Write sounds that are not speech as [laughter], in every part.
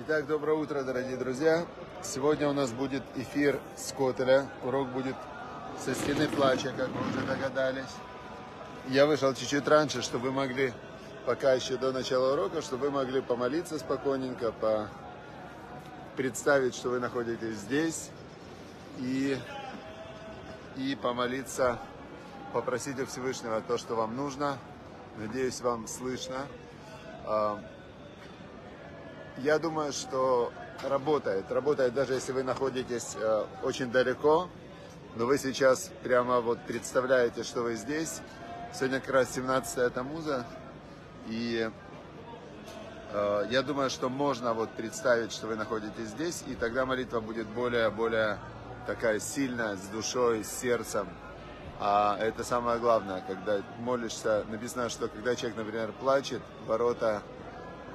Итак, доброе утро, дорогие друзья. Сегодня у нас будет эфир с Котеля. Урок будет со стены плача, как вы уже догадались. Я вышел чуть-чуть раньше, чтобы вы могли, пока еще до начала урока, чтобы вы могли помолиться спокойненько, по... представить, что вы находитесь здесь, и, и помолиться, попросить у Всевышнего то, что вам нужно. Надеюсь, вам слышно. Я думаю, что работает. Работает даже если вы находитесь э, очень далеко, но вы сейчас прямо вот представляете, что вы здесь. Сегодня как раз 17 Тамуза, и э, я думаю, что можно вот представить, что вы находитесь здесь, и тогда молитва будет более-более такая сильная, с душой, с сердцем. А это самое главное, когда молишься, написано, что когда человек, например, плачет, ворота,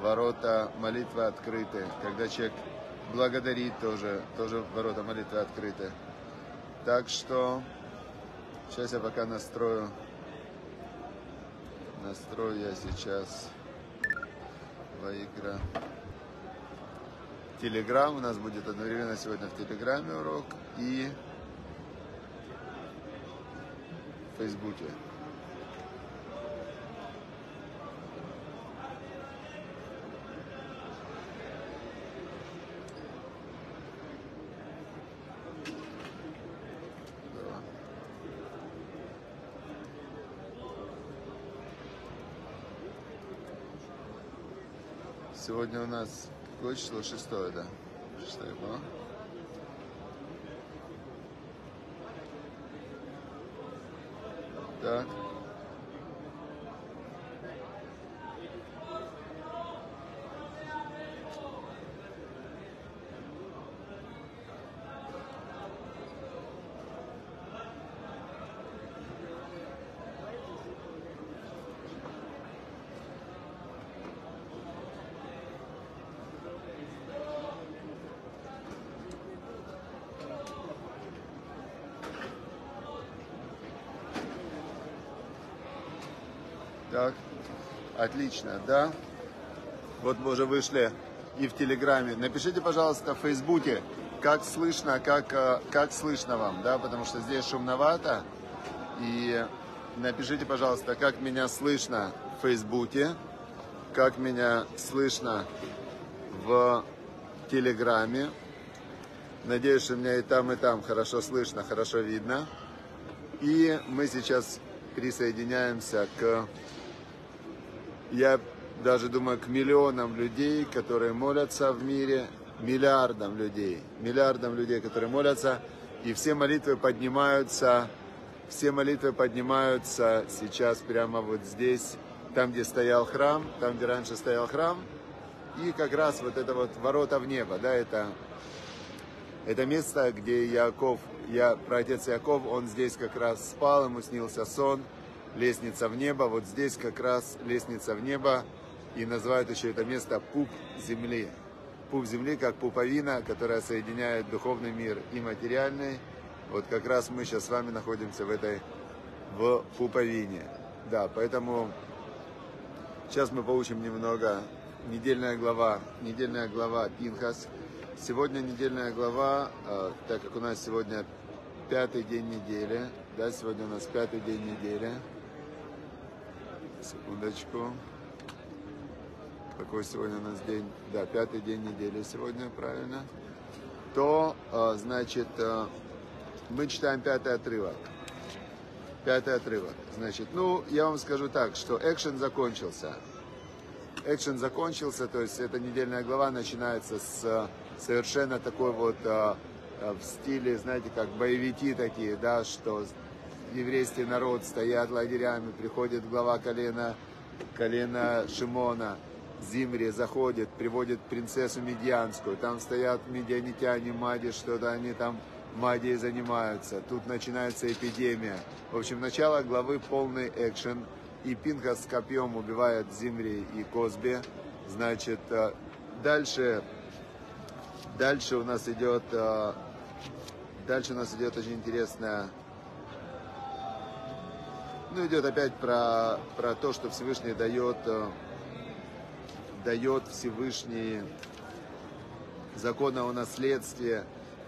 ворота молитвы открыты. Когда человек благодарит тоже, тоже ворота молитвы открыты. Так что сейчас я пока настрою Настрою я сейчас Ваикра. Телеграм у нас будет одновременно сегодня в Телеграме урок и в Фейсбуке. Сегодня у нас какое число? Шестое, да? Шестое было. Так. Так, отлично, да. Вот мы уже вышли и в Телеграме. Напишите, пожалуйста, в Фейсбуке, как слышно, как, э, как слышно вам, да, потому что здесь шумновато. И напишите, пожалуйста, как меня слышно в Фейсбуке, как меня слышно в Телеграме. Надеюсь, что меня и там, и там хорошо слышно, хорошо видно. И мы сейчас присоединяемся к я даже думаю, к миллионам людей, которые молятся в мире, миллиардам людей, миллиардам людей, которые молятся, и все молитвы поднимаются, все молитвы поднимаются сейчас прямо вот здесь, там, где стоял храм, там, где раньше стоял храм, и как раз вот это вот ворота в небо, да, это, это место, где Яков, я, про отец Яков, он здесь как раз спал, ему снился сон, лестница в небо. Вот здесь как раз лестница в небо. И называют еще это место пуп земли. Пуп земли как пуповина, которая соединяет духовный мир и материальный. Вот как раз мы сейчас с вами находимся в этой, в пуповине. Да, поэтому сейчас мы получим немного недельная глава, недельная глава Пинхас. Сегодня недельная глава, э, так как у нас сегодня пятый день недели, да, сегодня у нас пятый день недели, Секундочку. Какой сегодня у нас день? Да, пятый день недели сегодня, правильно. То, а, значит, а, мы читаем пятый отрывок. Пятый отрывок. Значит, ну, я вам скажу так, что экшен закончился. Экшен закончился, то есть эта недельная глава начинается с а, совершенно такой вот в стиле, знаете, как боевики такие, да, что еврейский народ стоят лагерями, приходит глава колена, колена Шимона, Зимри заходит, приводит принцессу Медианскую, там стоят медианитяне, мади, что-то они там магией занимаются. Тут начинается эпидемия. В общем, начало главы полный экшен. И Пинха с копьем убивает Зимри и Козбе. Значит, э, дальше, дальше у нас идет, э, дальше у нас идет очень интересная ну, идет опять про, про то, что Всевышний дает, э, дает Всевышний закона о наследстве,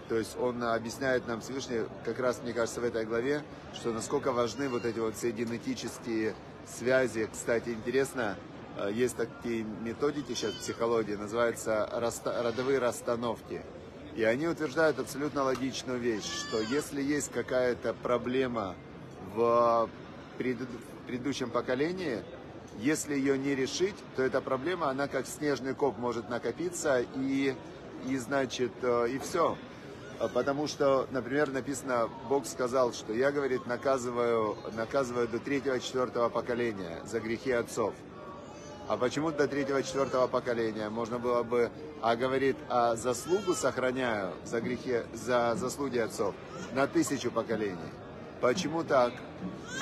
то есть он объясняет нам Всевышний, как раз, мне кажется, в этой главе, что насколько важны вот эти вот все генетические связи. Кстати, интересно, э, есть такие методики сейчас в психологии, называются родовые расстановки. И они утверждают абсолютно логичную вещь, что если есть какая-то проблема в предыдущем поколении, если ее не решить, то эта проблема, она как снежный коп может накопиться и, и значит, э, и все. Потому что, например, написано, Бог сказал, что я, говорит, наказываю, наказываю до третьего, четвертого поколения за грехи отцов. А почему до третьего, четвертого поколения? Можно было бы, а говорит, а заслугу сохраняю за грехи, за заслуги отцов на тысячу поколений. Почему так?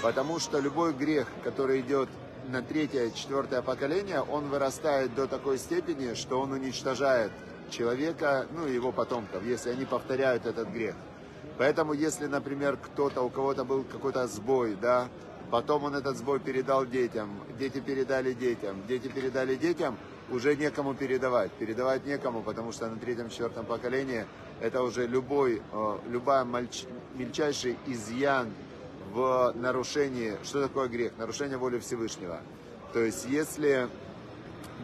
Потому что любой грех, который идет на третье, четвертое поколение, он вырастает до такой степени, что он уничтожает человека, ну и его потомков, если они повторяют этот грех. Поэтому, если, например, кто-то, у кого-то был какой-то сбой, да, потом он этот сбой передал детям, дети передали детям, дети передали детям, уже некому передавать. Передавать некому, потому что на третьем-четвертом поколении это уже любой, э, любая мальч, мельчайший изъян в нарушении, что такое грех? Нарушение воли Всевышнего. То есть, если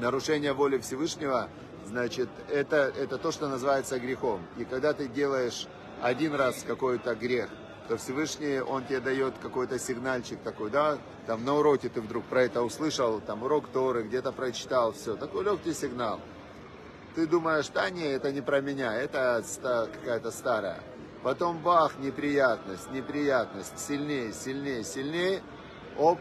нарушение воли Всевышнего, значит, это, это то, что называется грехом. И когда ты делаешь один раз какой-то грех, то Всевышний, он тебе дает какой-то сигнальчик такой, да, там на уроке ты вдруг про это услышал, там урок Торы, где-то прочитал, все, такой легкий сигнал. Ты думаешь, да не, это не про меня, это какая-то старая. Потом бах, неприятность, неприятность, сильнее, сильнее, сильнее, оп,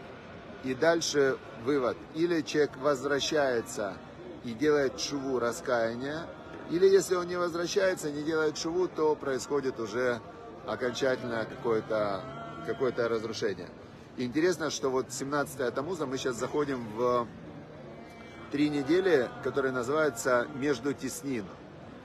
и дальше вывод. Или человек возвращается и делает шуву раскаяния, или если он не возвращается, не делает шуву, то происходит уже окончательное какое-то какое разрушение. И интересно, что вот 17 Тамуза мы сейчас заходим в три недели, которые называются «Между теснин».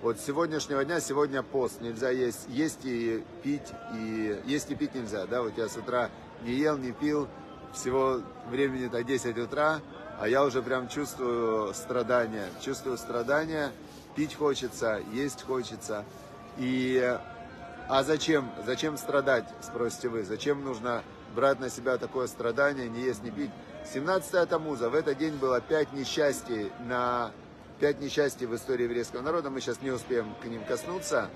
Вот с сегодняшнего дня, сегодня пост, нельзя есть, есть и пить, и есть и пить нельзя, да, вот я с утра не ел, не пил, всего времени до 10 утра, а я уже прям чувствую страдания, чувствую страдания, пить хочется, есть хочется, и, а зачем, зачем страдать, спросите вы, зачем нужно брать на себя такое страдание, не есть, не пить, 17 Тамуза, в этот день было пять несчастий на пять несчастий в истории еврейского народа, мы сейчас не успеем к ним коснуться,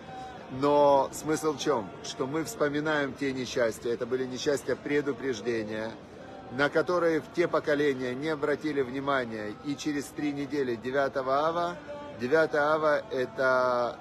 но смысл в чем? Что мы вспоминаем те несчастья, это были несчастья предупреждения, на которые в те поколения не обратили внимания, и через три недели 9 ава, 9 ава это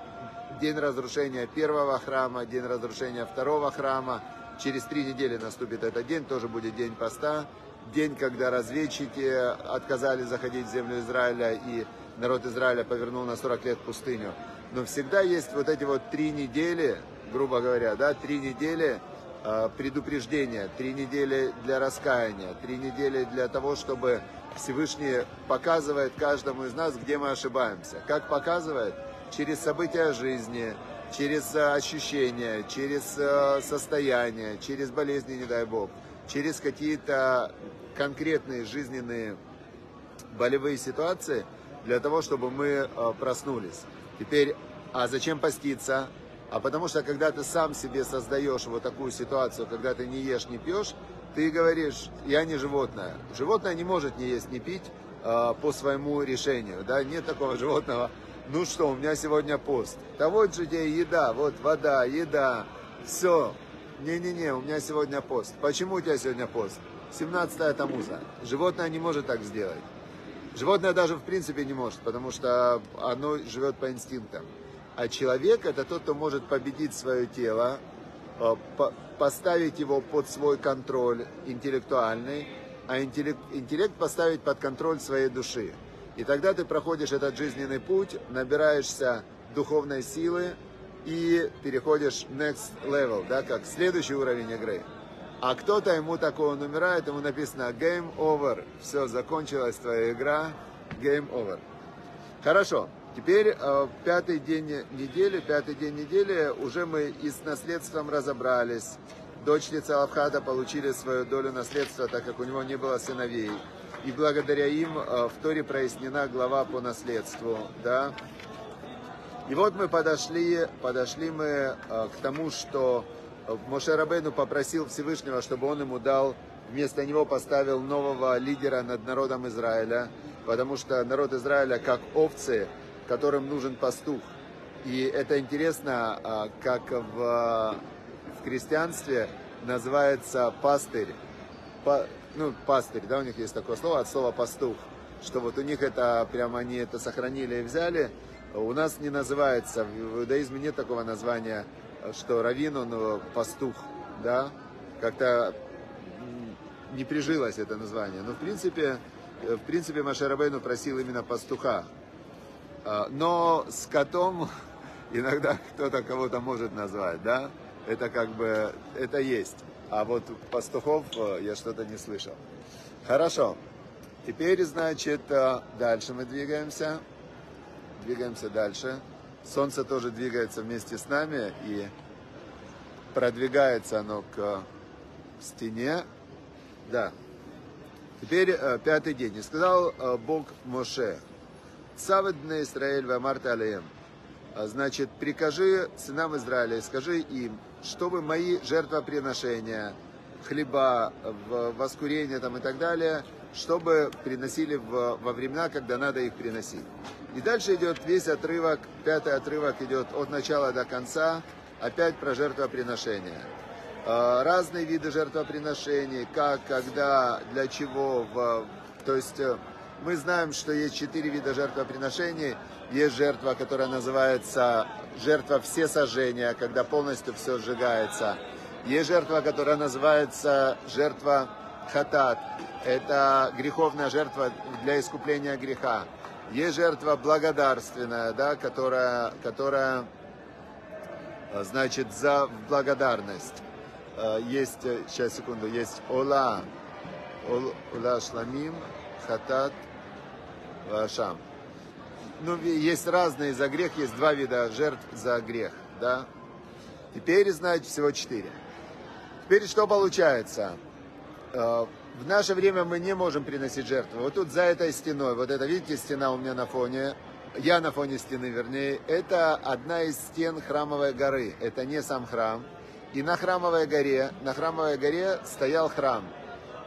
день разрушения первого храма, день разрушения второго храма, через три недели наступит этот день, тоже будет день поста, день, когда разведчики отказались заходить в землю Израиля и народ Израиля повернул на 40 лет пустыню. Но всегда есть вот эти вот три недели, грубо говоря, да, три недели э, предупреждения, три недели для раскаяния, три недели для того, чтобы Всевышний показывает каждому из нас, где мы ошибаемся. Как показывает? Через события жизни, через э, ощущения, через э, состояние, через болезни, не дай Бог, через какие-то конкретные жизненные болевые ситуации – для того, чтобы мы э, проснулись. Теперь, а зачем поститься? А потому что, когда ты сам себе создаешь вот такую ситуацию, когда ты не ешь, не пьешь, ты говоришь, я не животное. Животное не может не есть, не пить э, по своему решению. Да? Нет такого животного, ну что, у меня сегодня пост. Да вот же тебе еда, вот вода, еда, все. Не-не-не, у меня сегодня пост. Почему у тебя сегодня пост? 17 Тамуза. Животное не может так сделать. Животное даже в принципе не может, потому что оно живет по инстинктам. А человек это тот, кто может победить свое тело, э, поставить его под свой контроль интеллектуальный, а интеллект, интеллект поставить под контроль своей души. И тогда ты проходишь этот жизненный путь, набираешься духовной силы и переходишь next level, да, как следующий уровень игры. А кто-то ему такой, он умирает, ему написано Game Over. Все, закончилась твоя игра, Game Over. Хорошо, теперь э, пятый день недели, пятый день недели, уже мы и с наследством разобрались. Дочь Цалавхада получили свою долю наследства, так как у него не было сыновей. И благодаря им в Торе прояснена глава по наследству, да. И вот мы подошли, подошли мы к тому, что Моше Рабейну попросил Всевышнего, чтобы он ему дал, вместо него поставил нового лидера над народом Израиля, потому что народ Израиля как овцы, которым нужен пастух. И это интересно, как в, в христианстве называется пастырь. Ну, пастырь, да, у них есть такое слово, от слова пастух. Что вот у них это, прямо они это сохранили и взяли. У нас не называется, в иудаизме нет такого названия, что раввин, он пастух, да. Как-то не прижилось это название. Но в принципе, в принципе Машарабейну просил именно пастуха. А, но с котом [laughs] иногда кто-то кого-то может назвать, да? Это как бы, это есть. А вот пастухов э, я что-то не слышал. Хорошо. Теперь, значит, э, дальше мы двигаемся. Двигаемся дальше. Солнце тоже двигается вместе с нами и продвигается оно к стене. Да. Теперь э, пятый день. И сказал Бог Моше, на Израиль Вамарта Алеем. А, значит, прикажи сынам Израиля, скажи им, чтобы мои жертвоприношения, хлеба, воскурения там и так далее, чтобы приносили в, во времена, когда надо их приносить. И дальше идет весь отрывок, пятый отрывок идет от начала до конца, опять про жертвоприношения. А, разные виды жертвоприношений, как, когда, для чего, в, то есть э, мы знаем, что есть четыре вида жертвоприношений. Есть жертва, которая называется жертва все сожжения, когда полностью все сжигается. Есть жертва, которая называется жертва хатат. Это греховная жертва для искупления греха. Есть жертва благодарственная, да, которая, которая значит за благодарность. Есть, сейчас секунду, есть ола, ола шламим, хатат, Шам. Ну, есть разные за грех, есть два вида жертв за грех, да. Теперь, знаете, всего четыре. Теперь что получается? Э, в наше время мы не можем приносить жертву. Вот тут за этой стеной, вот это, видите, стена у меня на фоне, я на фоне стены, вернее, это одна из стен храмовой горы. Это не сам храм. И на храмовой горе, на храмовой горе стоял храм.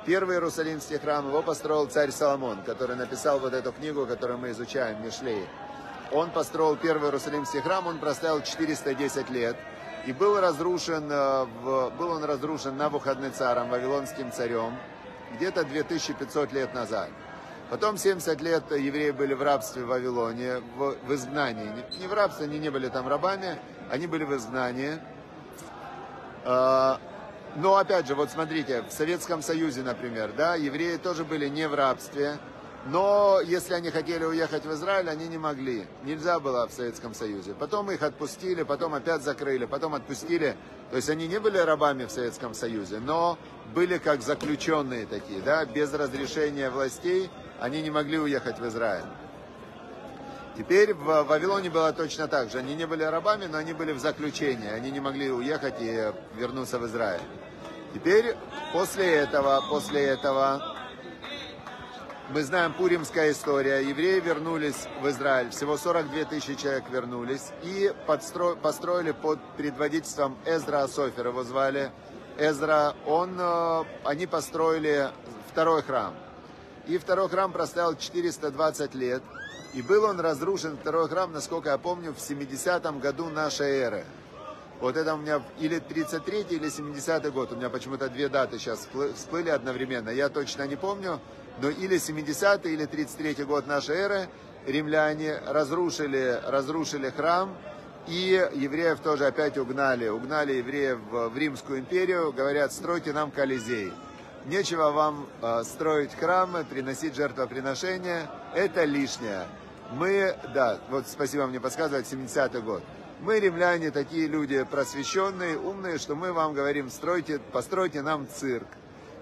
Первый Иерусалимский храм его построил царь Соломон, который написал вот эту книгу, которую мы изучаем, Мишлей. Он построил первый Иерусалимский храм, он простоял 410 лет. И был разрушен, э, был он разрушен выходный царом, вавилонским царем, где-то 2500 лет назад. Потом 70 лет евреи были в рабстве в Вавилоне, в, в изгнании. Не в рабстве, они не были там рабами, они были в изгнании. Но опять же, вот смотрите, в Советском Союзе, например, да, евреи тоже были не в рабстве, но если они хотели уехать в Израиль, они не могли. Нельзя было в Советском Союзе. Потом их отпустили, потом опять закрыли, потом отпустили. То есть они не были рабами в Советском Союзе, но были как заключенные такие, да, без разрешения властей они не могли уехать в Израиль. Теперь в Вавилоне было точно так же. Они не были рабами, но они были в заключении. Они не могли уехать и вернуться в Израиль. Теперь после этого, после этого, мы знаем пуримская история. Евреи вернулись в Израиль. Всего 42 тысячи человек вернулись. И подстро... построили под предводительством Эзра Асофер, его звали. Эзра, он, э, они построили второй храм. И второй храм простоял 420 лет. И был он разрушен, второй храм, насколько я помню, в 70-м году нашей эры. Вот это у меня или 33 или 70 год. У меня почему-то две даты сейчас всплыли одновременно. Я точно не помню. Но или 70 или 33 год нашей эры римляне разрушили, разрушили храм. И евреев тоже опять угнали. Угнали евреев в Римскую империю. Говорят, стройте нам Колизей. Нечего вам э, строить храмы, приносить жертвоприношения. Это лишнее. Мы, да, вот спасибо мне подсказывать, 70-й год. Мы, римляне, такие люди просвещенные, умные, что мы вам говорим, стройте, постройте нам цирк.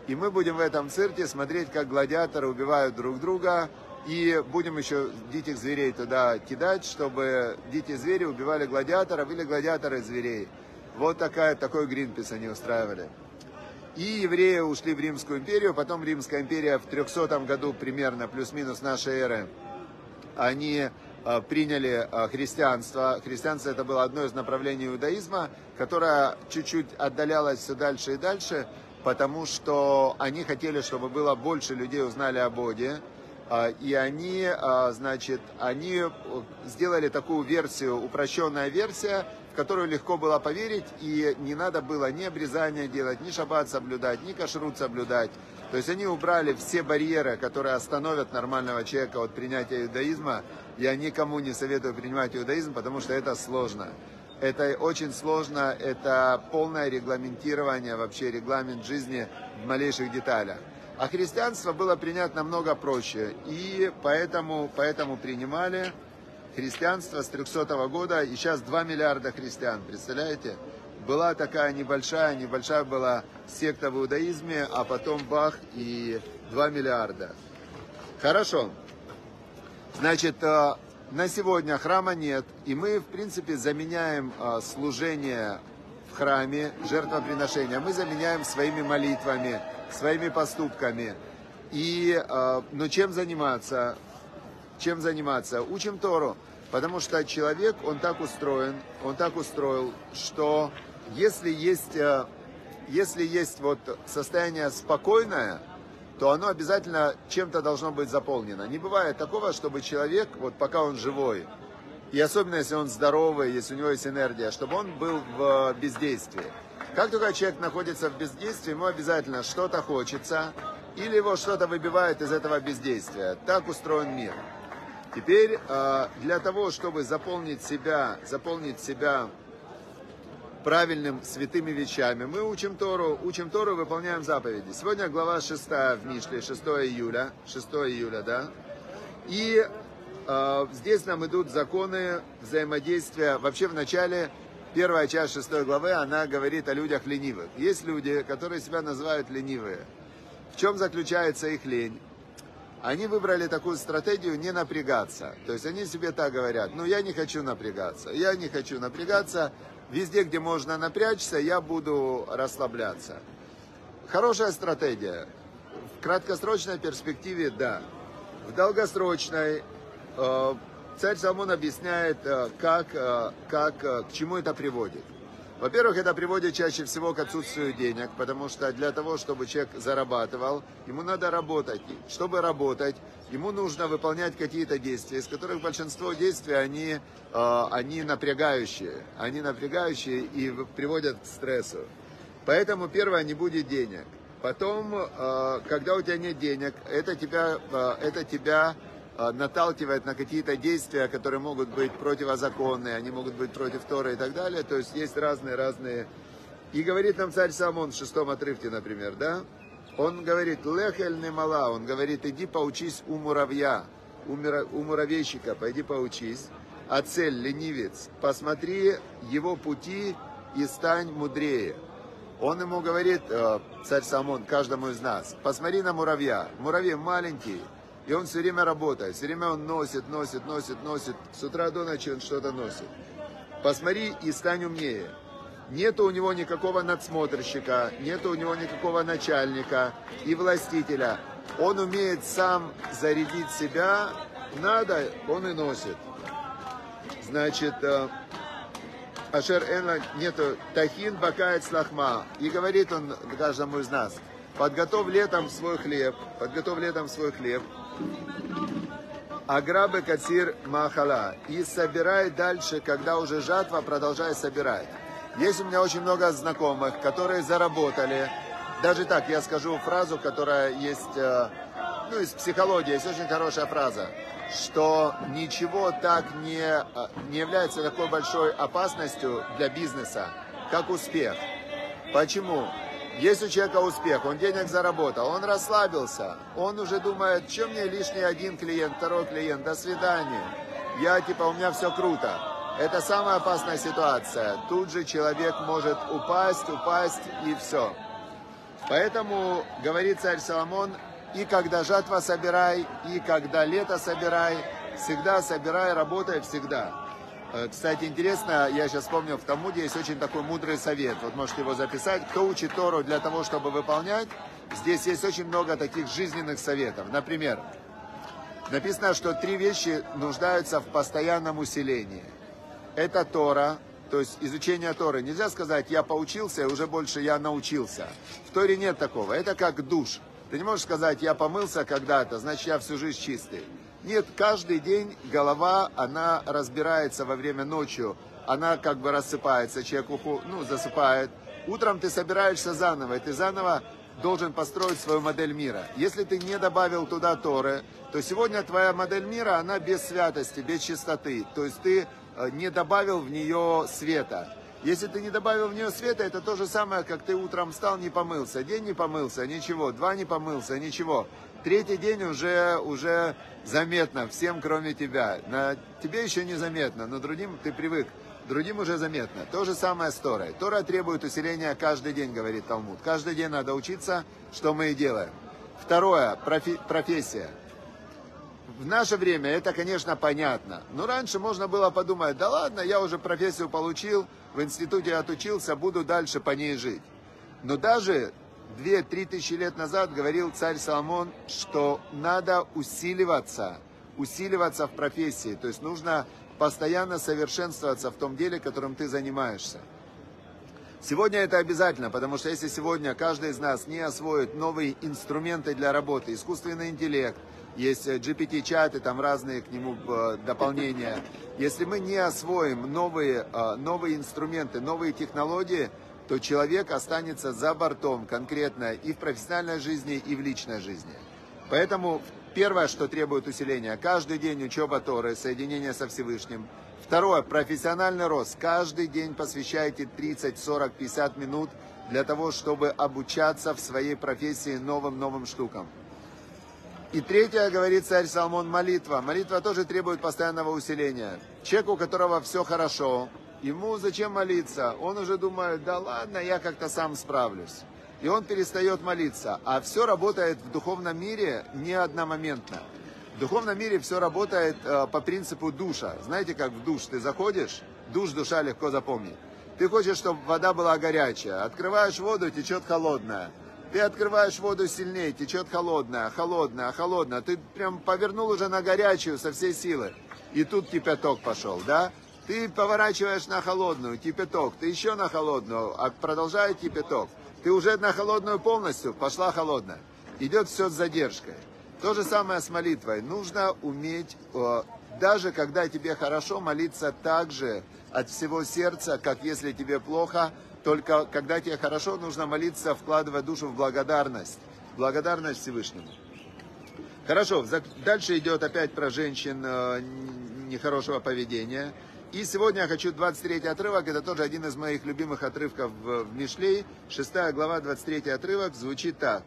И мы будем в этом цирке смотреть, как гладиаторы убивают друг друга, и будем еще диких зверей туда кидать, чтобы дикие звери убивали гладиаторов или гладиаторы зверей. Вот такая, такой Гринпис они устраивали. И евреи ушли в Римскую империю, потом Римская империя в 300 году примерно, плюс-минус нашей эры, они приняли э, христианство. Христианство это было одно из направлений иудаизма, которое чуть-чуть отдалялось все дальше и дальше, потому что они хотели, чтобы было больше людей узнали о Боге. А, и они, значит, они сделали такую версию, упрощенная версия, которую легко было поверить, и не надо было ни обрезания делать, ни шаббат соблюдать, ни кашрут соблюдать. То есть они убрали все барьеры, которые остановят нормального человека от принятия иудаизма. Я никому не советую принимать иудаизм, потому что это сложно. Это очень сложно, это полное регламентирование, вообще регламент жизни в малейших деталях. А христианство было принять намного проще. И поэтому, поэтому принимали христианство с 300 года. И сейчас 2 миллиарда христиан, представляете? Была такая небольшая, небольшая была секта в иудаизме, а потом бах и 2 миллиарда. Хорошо. Значит, э, на сегодня храма нет, и мы, в принципе, заменяем э, служение в храме, жертвоприношения, мы заменяем своими молитвами, своими поступками. И, э, но чем заниматься? Чем заниматься? Учим Тору. Потому что человек, он так устроен, он так устроил, что если есть, э, если есть вот состояние спокойное, то оно обязательно чем-то должно быть заполнено. Не бывает такого, чтобы человек, вот пока он живой, и особенно если он здоровый, если у него есть энергия, чтобы он был в бездействии. Как только человек находится в бездействии, ему обязательно что-то хочется, или его что-то выбивает из этого бездействия. Так устроен мир. Теперь э, для того, чтобы заполнить себя, заполнить себя правильным святыми вещами, мы учим Тору, учим Тору, выполняем заповеди. Сегодня глава 6 в Мишле, 6 июля, 6 июля, да. И э, здесь нам идут законы взаимодействия. Вообще в начале первая часть шестой главы, она говорит о людях ленивых. Есть люди, которые себя называют ленивые. В чем заключается их лень? Они выбрали такую стратегию не напрягаться. То есть они себе так говорят, ну я не хочу напрягаться, я не хочу напрягаться, везде, где можно напрячься, я буду расслабляться. Хорошая стратегия. В краткосрочной перспективе, да. В долгосрочной э, царь Соломон объясняет, э, как, э, как, э, к чему это приводит. Во-первых, это приводит чаще всего к отсутствию денег, потому что для того, чтобы человек зарабатывал, ему надо работать. Чтобы работать, ему нужно выполнять какие-то действия, из которых большинство действий, они, они напрягающие. Они напрягающие и приводят к стрессу. Поэтому первое, не будет денег. Потом, когда у тебя нет денег, это тебя, это тебя Э, наталкивает на какие-то действия, которые могут быть противозаконные, они могут быть против Тора и так далее. То есть есть разные-разные... И говорит нам царь Самон в шестом отрывке, например, да? Он говорит, лехель не мала, он говорит, иди поучись у муравья, у, мура... у муравейщика, пойди поучись. А цель, ленивец, посмотри его пути и стань мудрее. Он ему говорит, э, царь Самон, каждому из нас, посмотри на муравья. Муравей маленький, и он все время работает, все время он носит, носит, носит, носит. С утра до ночи он что-то носит. Посмотри и стань умнее. Нету у него никакого надсмотрщика, нету у него никакого начальника и властителя. Он умеет сам зарядить себя, надо, он и носит. Значит, э, Ашер Энла нету тахин бакает слахма. И говорит он каждому из нас, подготовь летом свой хлеб, подготовь летом свой хлеб, Аграбы Катир Махала. И собирай дальше, когда уже жатва, продолжай собирать. Есть у меня очень много знакомых, которые заработали. Даже так, я скажу фразу, которая есть, э, ну, из психологии, есть очень хорошая фраза, что ничего так не, э, не является такой большой опасностью для бизнеса, как успех. Почему? Есть у человека успех, он денег заработал, он расслабился, он уже думает, что мне лишний один клиент, второй клиент, до свидания. Я типа, у меня все круто. Это самая опасная ситуация. Тут же человек может упасть, упасть и все. Поэтому, говорит царь Соломон, и когда жатва собирай, и когда лето собирай, всегда собирай, работай всегда. Э, Кстати, интересно, я сейчас вспомнил, в Талмуде есть очень такой мудрый совет. Вот можете его записать. Кто учит Тору для того, чтобы выполнять, здесь есть очень много таких жизненных советов. Например, написано, что три вещи нуждаются в постоянном усилении. Это Тора, то есть изучение Торы. Нельзя сказать, я поучился, уже больше я научился. В Торе нет такого. Это как душ. Ты не можешь сказать, я помылся когда-то, значит, я всю жизнь чистый. Нет, каждый день голова, она разбирается во время ночью, она как бы рассыпается, человек уху, ну, засыпает. Утром ты собираешься заново, и ты заново должен построить свою модель мира. Если ты не добавил туда Торы, то сегодня твоя модель мира, она без святости, без чистоты. То есть ты э, не добавил в нее света. Если ты не добавил в нее света, это то же самое, как ты утром встал, не помылся. День не помылся, ничего. Два не помылся, ничего. Третий день уже, уже заметно всем, кроме тебя. На тебе еще не заметно, но другим ты привык. Другим уже заметно. То же самое с Торой. Тора требует усиления каждый день, говорит Талмуд. Каждый день надо учиться, что мы и делаем. Второе, профи- профессия. В наше время это, конечно, понятно. Но раньше можно было подумать, да ладно, я уже профессию получил, в институте отучился, буду дальше по ней жить. Но даже две-три тысячи лет назад говорил царь Соломон, что надо усиливаться, усиливаться в профессии. То есть нужно постоянно совершенствоваться в том деле, которым ты занимаешься. Сегодня это обязательно, потому что если сегодня каждый из нас не освоит новые инструменты для работы, искусственный интеллект, есть GPT-чаты, там разные к нему э, дополнения. Если мы не освоим новые, э, новые инструменты, новые технологии, то человек останется за бортом конкретно и в профессиональной жизни, и в личной жизни. Поэтому первое, что требует усиления, каждый день учеба Торы, соединение со Всевышним. Второе, профессиональный рост. Каждый день посвящайте 30, 40, 50 минут для того, чтобы обучаться в своей профессии новым-новым штукам. И третье, говорит царь Соломон, молитва. Молитва тоже требует постоянного усиления. Человек, у которого все хорошо, ему зачем молиться? Он уже думает, да ладно, я как-то сам справлюсь. И он перестает молиться. А все работает в духовном мире не одномоментно. В духовном мире все работает э, по принципу душа. Знаете, как в душ ты заходишь, душ душа легко запомнить. Ты хочешь, чтобы вода была горячая. Открываешь воду, течет холодная. Ты открываешь воду сильнее, течет холодная, холодная, холодная. Ты прям повернул уже на горячую со всей силы. И тут кипяток пошел, да? Ты поворачиваешь на холодную, кипяток. Ты еще на холодную, а продолжает кипяток. Ты уже на холодную полностью, пошла холодная. Идет все с задержкой. То же самое с молитвой. Нужно уметь, даже когда тебе хорошо, молиться так же от всего сердца, как если тебе плохо. Только когда тебе хорошо, нужно молиться, вкладывая душу в благодарность. Благодарность Всевышнему. Хорошо, дальше идет опять про женщин э, нехорошего поведения. И сегодня я хочу 23 отрывок, это тоже один из моих любимых отрывков в Мишлей. 6 глава, 23 отрывок звучит так.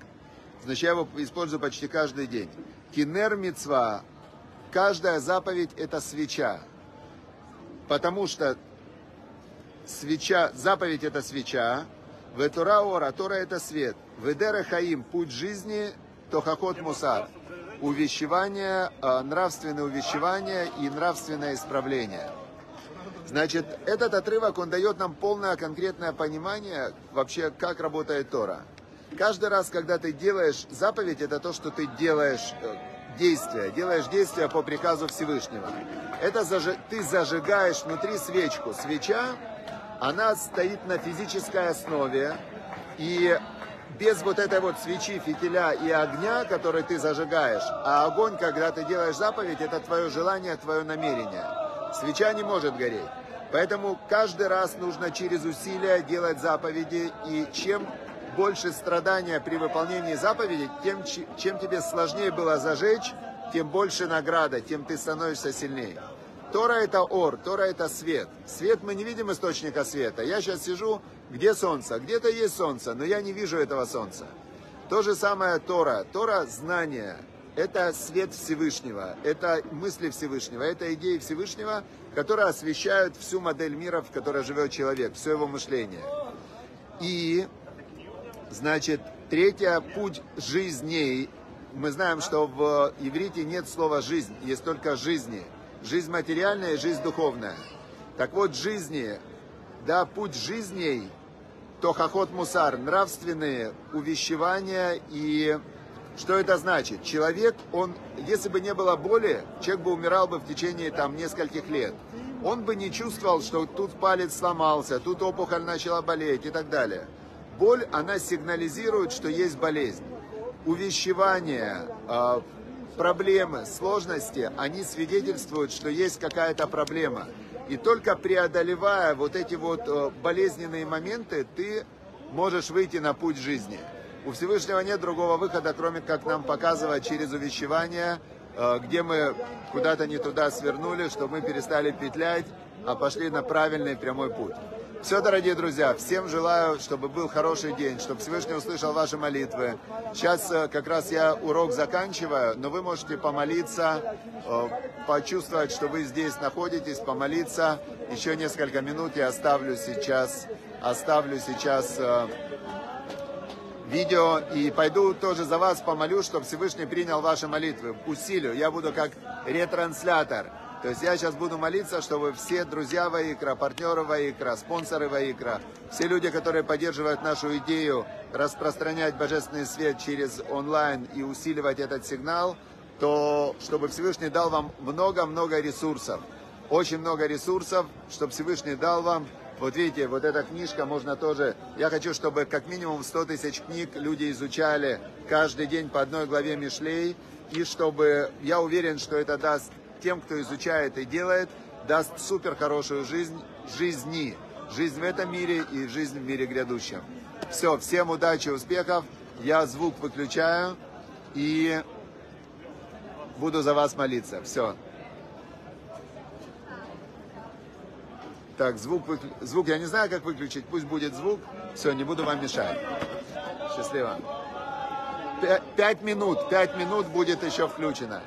Значит, я его использую почти каждый день. Кинер мецва, каждая заповедь это свеча. Потому что свеча, заповедь это свеча, Ветура ора, Тора это свет. Ведера хаим, путь жизни, тохахот мусар. Увещевание, э, нравственное увещевание и нравственное исправление. Значит, этот отрывок, он дает нам полное конкретное понимание вообще, как работает Тора. Каждый раз, когда ты делаешь заповедь, это то, что ты делаешь э, действие, делаешь действие по приказу Всевышнего. Это зажи... ты зажигаешь внутри свечку. Свеча, она стоит на физической основе, и без вот этой вот свечи, фитиля и огня, который ты зажигаешь, а огонь, когда ты делаешь заповедь, это твое желание, твое намерение. Свеча не может гореть. Поэтому каждый раз нужно через усилия делать заповеди, и чем больше страдания при выполнении заповедей, тем, чем тебе сложнее было зажечь, тем больше награда, тем ты становишься сильнее. Тора это ор, Тора это свет. Свет мы не видим источника света. Я сейчас сижу, где солнце? Где-то есть солнце, но я не вижу этого солнца. То же самое Тора. Тора знание. Это свет Всевышнего, это мысли Всевышнего, это идеи Всевышнего, которые освещают всю модель мира, в которой живет человек, все его мышление. И, значит, третья путь жизней. Мы знаем, что в иврите нет слова жизнь, есть только жизни. Жизнь материальная и жизнь духовная. Так вот, жизни, да, путь жизней, то хохот мусар, нравственные увещевания и что это значит? Человек, он, если бы не было боли, человек бы умирал бы в течение там нескольких лет. Он бы не чувствовал, что тут палец сломался, тут опухоль начала болеть и так далее. Боль, она сигнализирует, что есть болезнь. Увещевания, а, проблемы, сложности, они свидетельствуют, что есть какая-то проблема. И только преодолевая вот эти вот э, болезненные моменты, ты можешь выйти на путь жизни. У Всевышнего нет другого выхода, кроме как нам показывать через увещевание, э, где мы куда-то не туда свернули, чтобы мы перестали петлять, а пошли на правильный прямой путь. Все, дорогие друзья, всем желаю, чтобы был хороший день, чтобы Всевышний услышал ваши молитвы. Сейчас э, как раз я урок заканчиваю, но вы можете помолиться, э, почувствовать, что вы здесь находитесь, помолиться. Еще несколько минут я оставлю сейчас, оставлю сейчас видео и пойду тоже за вас помолю, чтобы Всевышний принял ваши молитвы. Усилю, я буду как ретранслятор. То есть я сейчас буду молиться, чтобы все друзья Ваикра, партнеры Ваикра, спонсоры Ваикра, все люди, которые поддерживают нашу идею распространять божественный свет через онлайн и усиливать этот сигнал, то чтобы Всевышний дал вам много-много ресурсов. Очень много ресурсов, чтобы Всевышний дал вам вот видите, вот эта книжка можно тоже... Я хочу, чтобы как минимум 100 тысяч книг люди изучали каждый день по одной главе Мишлей. И чтобы... Я уверен, что это даст тем, кто изучает и делает, даст супер хорошую жизнь, жизни. Жизнь в этом мире и жизнь в мире грядущем. Все, всем удачи, успехов. Я звук выключаю и буду за вас молиться. Все. Так, звук, звук я не знаю, как выключить. Пусть будет звук. Все, не буду вам мешать. Счастливо. Пять минут, пять минут будет еще включено.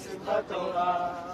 בשמחת תורה,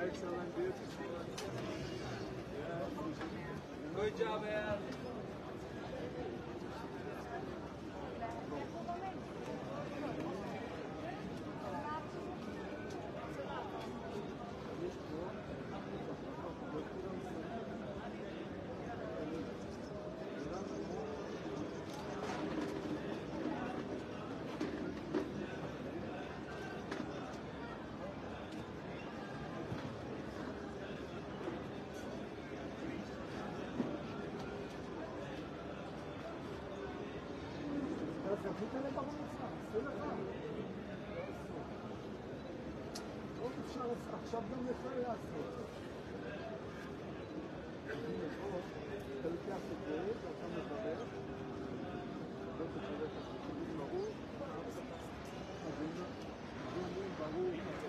Excellent, beautiful. Good job, man. עכשיו גם לך לעשות. אתה לוקח את זה, ואתה מברך, ואתה מברך את השם ברוך, אבינו, ואומרים ברוך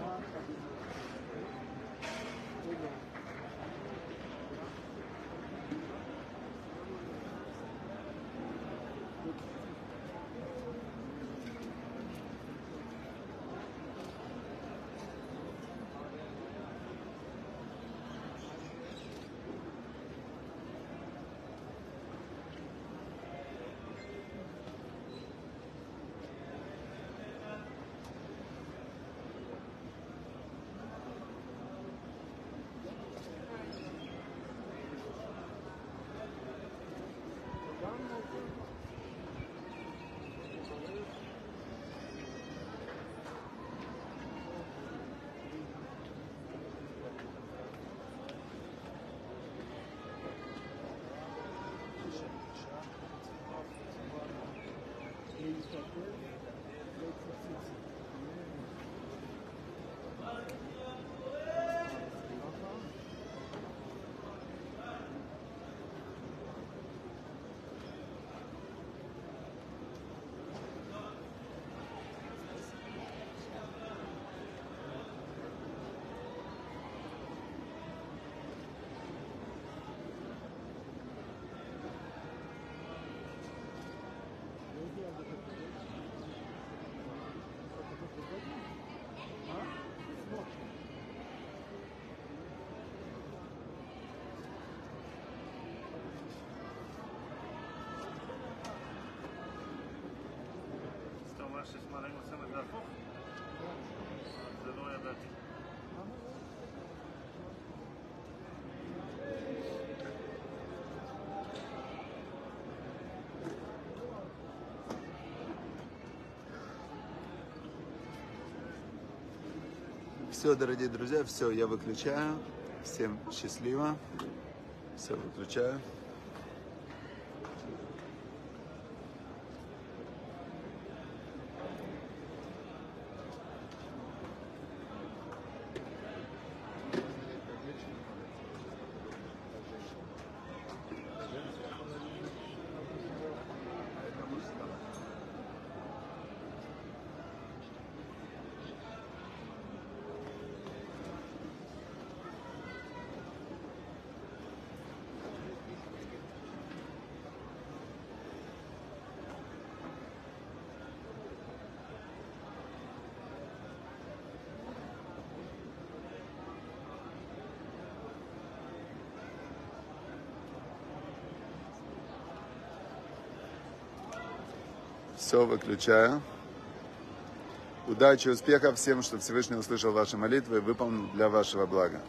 אז אתה אומר ששמאלנים עושים את זה הפוך? זה לא ידעתי. Все, дорогие друзья, все, я выключаю. Всем счастливо. Все, выключаю. Все, выключаю. Удачи, успехов всем, чтобы Всевышний услышал ваши молитвы и выполнил для вашего блага.